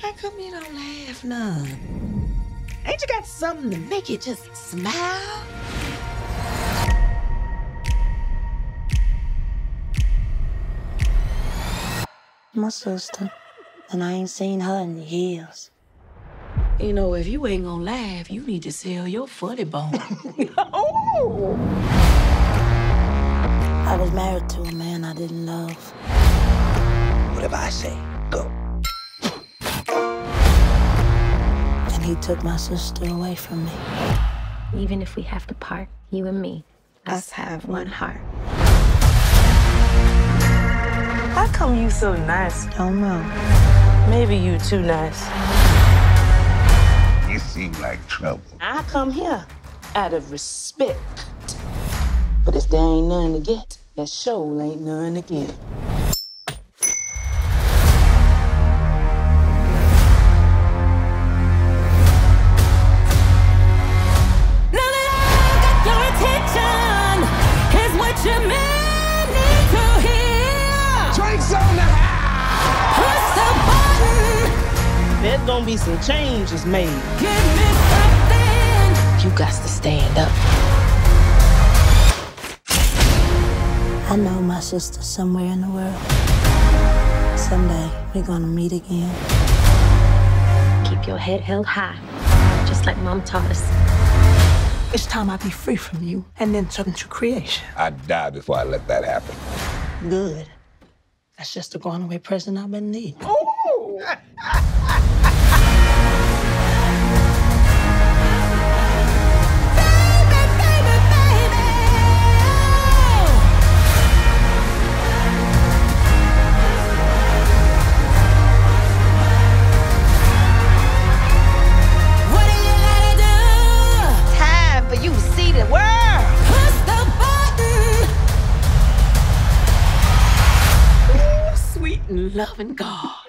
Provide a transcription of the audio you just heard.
How come you don't laugh none? Ain't you got something to make you just smile? My sister, and I ain't seen her in years. You know, if you ain't gonna laugh, you need to sell your funny bone. oh! I was married to a man I didn't love. Whatever I say, go. He took my sister away from me. Even if we have to part, you and me, us have one heart. How come you so nice? Don't know. Maybe you too nice. You seem like trouble. I come here out of respect. But if there ain't none to get, that show ain't none to get. Gonna be some changes made. You got to stand up. I know my sister somewhere in the world. Someday we're gonna meet again. Keep your head held high, just like Mom taught us. It's time I be free from you and then turn to creation. I'd die before I let that happen. Good. That's just the going away present I've been needing. Time loving God.